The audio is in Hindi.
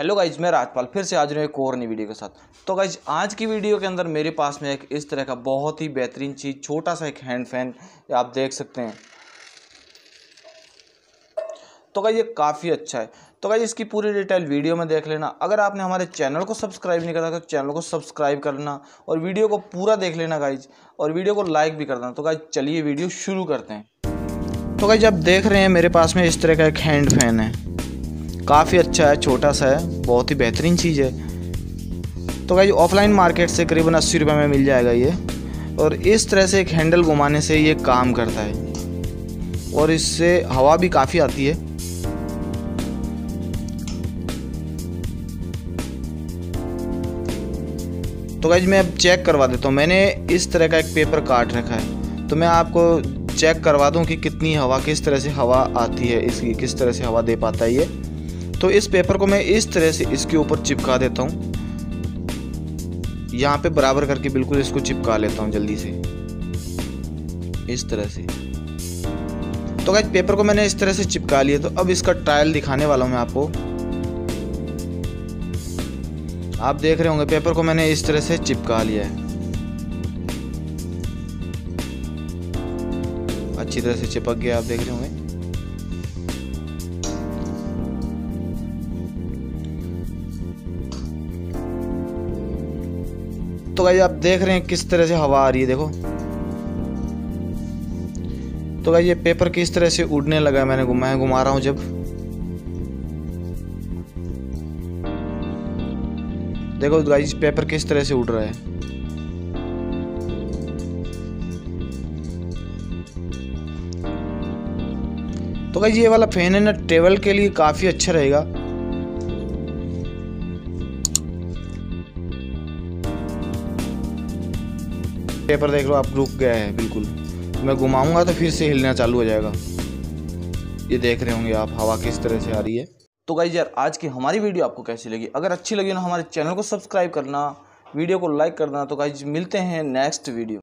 हेलो गाइज़ मैं राजपाल, फिर से आज एक और नई वीडियो के साथ। तो गाइज़ आज की वीडियो के अंदर मेरे पास में एक इस तरह का बहुत ही बेहतरीन चीज़, छोटा सा एक हैंड फ़ैन आप देख सकते हैं। तो गाइज़ ये काफ़ी अच्छा है। तो गाइज़ इसकी पूरी डिटेल वीडियो में देख लेना। अगर आपने हमारे चैनल को सब्सक्राइब नहीं करा तो चैनल को सब्सक्राइब करना और वीडियो को पूरा देख लेना गाइज़ और वीडियो को लाइक भी कर देना। तो गाइज़ चलिए वीडियो शुरू करते हैं। तो गाइज़ आप देख रहे हैं मेरे पास में इस तरह का एक हैंड फ़ैन है। काफ़ी अच्छा है, छोटा सा है, बहुत ही बेहतरीन चीज़ है। तो भाई ऑफलाइन मार्केट से करीबन अस्सी रुपये में मिल जाएगा ये। और इस तरह से एक हैंडल घुमाने से ये काम करता है। और इससे हवा भी काफ़ी आती है। तो गाइज़ मैं अब चेक करवा देता हूँ। मैंने इस तरह का एक पेपर काट रखा है। तो मैं आपको चेक करवा दूँ कि कितनी हवा, किस तरह से हवा आती है, इसकी किस तरह से हवा दे पाता है ये। तो इस पेपर को मैं इस तरह से इसके ऊपर चिपका देता हूँ। यहाँ पे बराबर करके बिल्कुल इसको चिपका लेता हूँ जल्दी से। इस तरह से। तो गाइज़ पेपर को मैंने इस तरह से चिपका लिया। तो अब इसका ट्रायल दिखाने वाला हूँ मैं आपको। आप देख रहे होंगे, पेपर को मैंने इस तरह से चिपका लिया है। अच्छी तरह से चिपक गया, आप देख रहे होंगे। तो भाई आप देख रहे हैं किस तरह से हवा आ रही है, देखो। तो भाई ये पेपर किस तरह से उड़ने लगा मैंने घुमाया घुमा रहा हूँ जब। देखो गाइस पेपर किस तरह से उड़ रहा है। तो भाई ये वाला फ़ैन है ना टेबल के लिए काफ़ी अच्छा रहेगा। पेपर देख लो, आप रुक गया है, बिल्कुल। मैं घुमाऊँगा तो फिर से हिलना चालू हो जाएगा। ये देख रहे होंगे आप, हवा किस तरह से आ रही है। तो गाइज़ यार, आज की हमारी वीडियो आपको कैसी लगी? अगर अच्छी लगी ना, हमारे चैनल को सब्सक्राइब करना, वीडियो को लाइक करना। तो गाइज़ मिलते हैं नेक्स्ट वीडियो